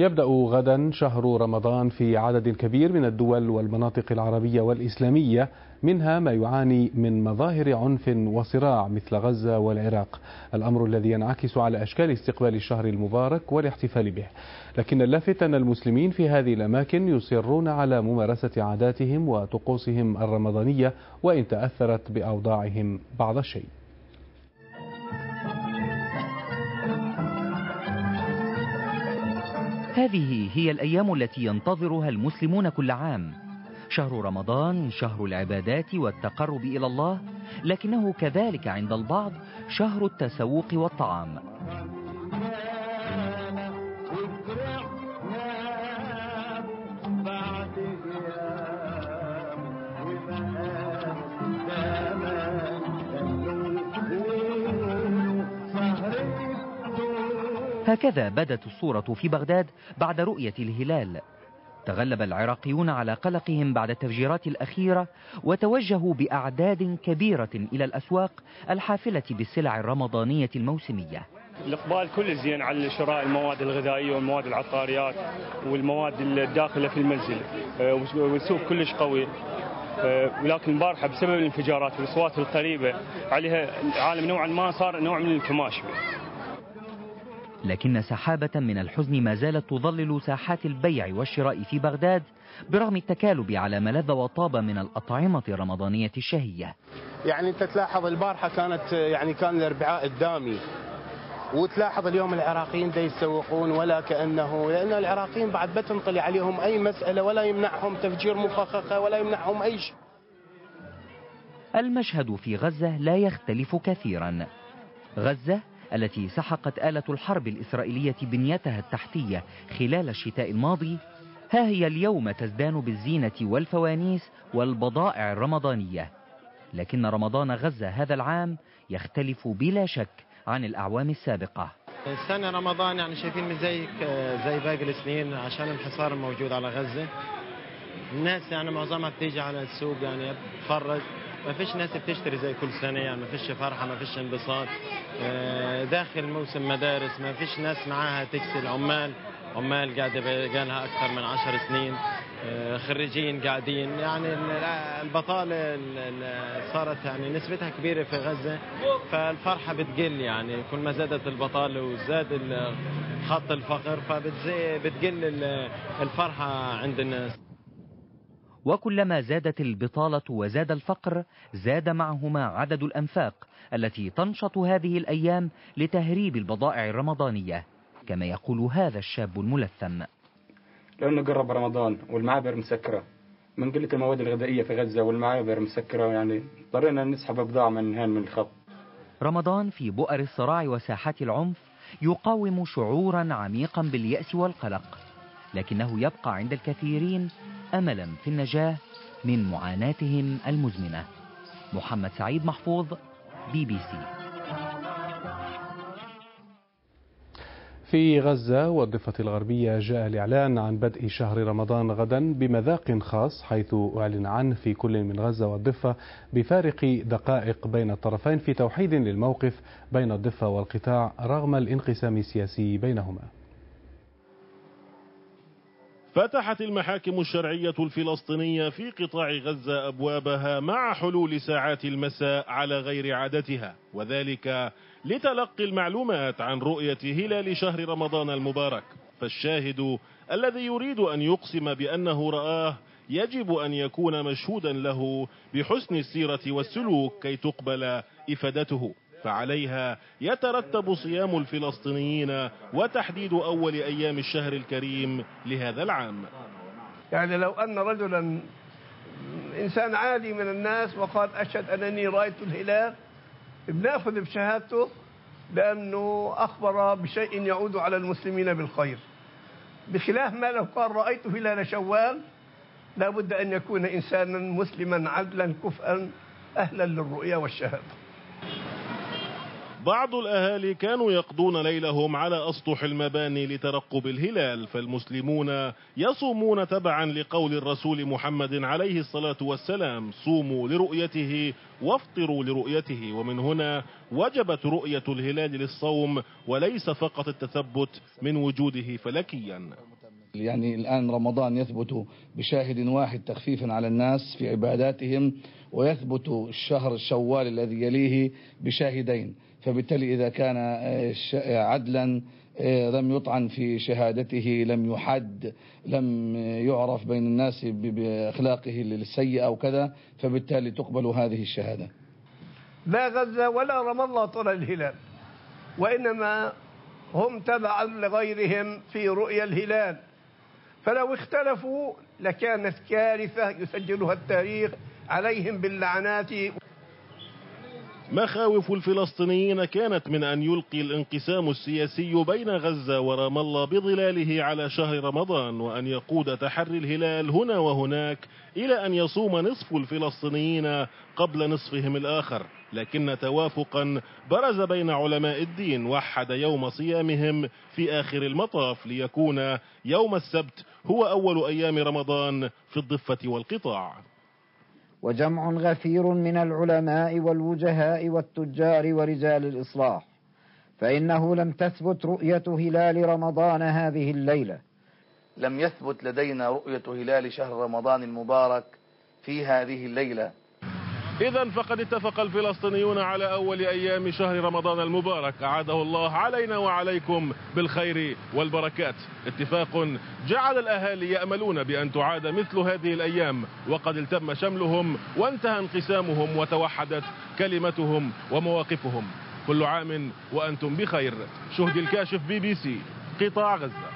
يبدأ غدا شهر رمضان في عدد كبير من الدول والمناطق العربية والإسلامية منها ما يعاني من مظاهر عنف وصراع مثل غزة والعراق. الأمر الذي ينعكس على أشكال استقبال الشهر المبارك والاحتفال به. لكن اللافت أن المسلمين في هذه الأماكن يصرون على ممارسة عاداتهم وطقوسهم الرمضانية وإن تأثرت بأوضاعهم بعض الشيء. هذه هي الأيام التي ينتظرها المسلمون كل عام. شهر رمضان شهر العبادات والتقرب إلى الله لكنه كذلك عند البعض شهر التسوق والطعام. هكذا بدت الصورة في بغداد بعد رؤية الهلال. تغلب العراقيون على قلقهم بعد التفجيرات الأخيرة وتوجهوا بأعداد كبيرة إلى الأسواق الحافلة بالسلع الرمضانية الموسمية. الإقبال كل زين على شراء المواد الغذائية والمواد العطاريات والمواد الداخلة في المنزل آه، والسوق كلش قوي آه، ولكن البارحة بسبب الانفجارات والأصوات القريبة عليها العالم نوعا ما صار نوع من الانكماش. لكن سحابة من الحزن ما زالت تظلل ساحات البيع والشراء في بغداد برغم التكالب على ما لذ وطاب من الأطعمة الرمضانية الشهية. يعني أنت تلاحظ البارحة كانت يعني كان الأربعاء الدامي وتلاحظ اليوم العراقيين دا يتسوقون ولا كأنه لأن العراقيين بعد بتنطلي عليهم أي مسألة ولا يمنعهم تفجير مفخخة ولا يمنعهم أي شيء. المشهد في غزة لا يختلف كثيرا. غزة التي سحقت آلة الحرب الإسرائيلية بنيتها التحتية خلال الشتاء الماضي ها هي اليوم تزدان بالزينة والفوانيس والبضائع الرمضانية. لكن رمضان غزة هذا العام يختلف بلا شك عن الأعوام السابقة. السنة رمضان يعني شايفين من زي زي باقي السنين عشان الحصار الموجود على غزة. الناس يعني معظمها بتيجي على السوق يعني تتفرج ما فيش ناس بتشتري زي كل سنة يعني ما فيش فرحة ما فيش انبساط. آه، داخل موسم مدارس ما فيش ناس معاها تكسل عمال عمال قاعدة بقالها أكثر من عشر سنين. آه، خريجين قاعدين. يعني البطالة صارت يعني نسبتها كبيرة في غزة. فالفرحة بتقل يعني. كل ما زادت البطالة وزاد خط الفقر فبتقل الفرحة عند الناس. وكلما زادت البطالة وزاد الفقر زاد معهما عدد الأنفاق التي تنشط هذه الأيام لتهريب البضائع الرمضانية كما يقول هذا الشاب الملثم. لأنه قرب رمضان والمعابر مسكرة. من قلة المواد الغذائية في غزة والمعابر مسكرة يعني اضطرينا نسحب بضاعة من هان من الخط. رمضان في بؤر الصراع وساحات العنف يقاوم شعورا عميقا باليأس والقلق لكنه يبقى عند الكثيرين أملا في النجاة من معاناتهم المزمنة. محمد سعيد محفوظ بي بي سي. في غزة والضفة الغربية جاء الإعلان عن بدء شهر رمضان غدا بمذاق خاص حيث أعلن عنه في كل من غزة والضفة بفارق دقائق بين الطرفين في توحيد للموقف بين الضفة والقطاع رغم الانقسام السياسي بينهما. فتحت المحاكم الشرعية الفلسطينية في قطاع غزة أبوابها مع حلول ساعات المساء على غير عادتها وذلك لتلقي المعلومات عن رؤية هلال شهر رمضان المبارك. فالشاهد الذي يريد أن يقسم بأنه رآه يجب أن يكون مشهودا له بحسن السيرة والسلوك كي تقبل إفادته. فعليها يترتب صيام الفلسطينيين وتحديد أول أيام الشهر الكريم لهذا العام. يعني لو أن رجلا إنسان عادي من الناس وقال أشهد أنني رأيت الهلال بنأخذ بشهادته لأنه أخبر بشيء يعود على المسلمين بالخير. بخلاف ما لو قال رأيت هلال شوال لابد أن يكون إنسانا مسلما عدلا كفءا أهلا للرؤيا والشهادة. بعض الأهالي كانوا يقضون ليلهم على أسطح المباني لترقب الهلال فالمسلمون يصومون تبعا لقول الرسول محمد عليه الصلاة والسلام صوموا لرؤيته وافطروا لرؤيته. ومن هنا وجبت رؤية الهلال للصوم وليس فقط التثبت من وجوده فلكيا. يعني الآن رمضان يثبت بشاهد واحد تخفيفا على الناس في عباداتهم ويثبت الشهر الشوال الذي يليه بشاهدين. فبالتالي إذا كان عدلا لم يطعن في شهادته لم يحد لم يعرف بين الناس بأخلاقه السيئة أو كذا فبالتالي تقبل هذه الشهادة. لا غزة ولا رام الله طلع الهلال وإنما هم تبعا لغيرهم في رؤيا الهلال. فلو اختلفوا لكانت كارثة يسجلها التاريخ عليهم باللعنات مخاوف الفلسطينيين كانت من أن يلقي الانقسام السياسي بين غزة ورام الله بظلاله على شهر رمضان وأن يقود تحري الهلال هنا وهناك إلى أن يصوم نصف الفلسطينيين قبل نصفهم الآخر. لكن توافقا برز بين علماء الدين وحد يوم صيامهم في آخر المطاف ليكون يوم السبت هو أول أيام رمضان في الضفة والقطاع. وجمع غفير من العلماء والوجهاء والتجار ورجال الإصلاح. فإنه لم تثبت رؤية هلال رمضان هذه الليلة. لم يثبت لدينا رؤية هلال شهر رمضان المبارك في هذه الليلة. إذا فقد اتفق الفلسطينيون على أول أيام شهر رمضان المبارك. أعاده الله علينا وعليكم بالخير والبركات. اتفاق جعل الأهالي يأملون بأن تعاد مثل هذه الأيام وقد التم شملهم وانتهى انقسامهم وتوحدت كلمتهم ومواقفهم. كل عام وأنتم بخير. شهد الكاشف بي بي سي قطاع غزة.